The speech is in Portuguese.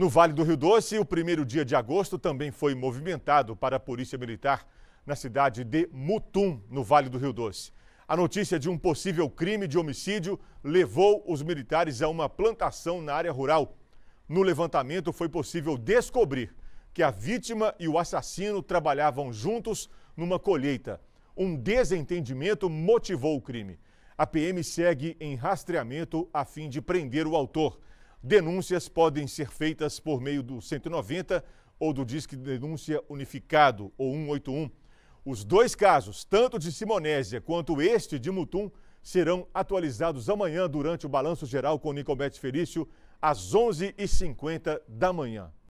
No Vale do Rio Doce, o primeiro dia de agosto também foi movimentado para a Polícia Militar na cidade de Mutum, no Vale do Rio Doce. A notícia de um possível crime de homicídio levou os militares a uma plantação na área rural. No levantamento foi possível descobrir que a vítima e o assassino trabalhavam juntos numa colheita. Um desentendimento motivou o crime. A PM segue em rastreamento a fim de prender o autor. Denúncias podem ser feitas por meio do 190 ou do Disque Denúncia Unificado ou 181. Os dois casos, tanto de Simonésia quanto este de Mutum, serão atualizados amanhã durante o Balanço Geral com Nicomete Felício, às 11h50 da manhã.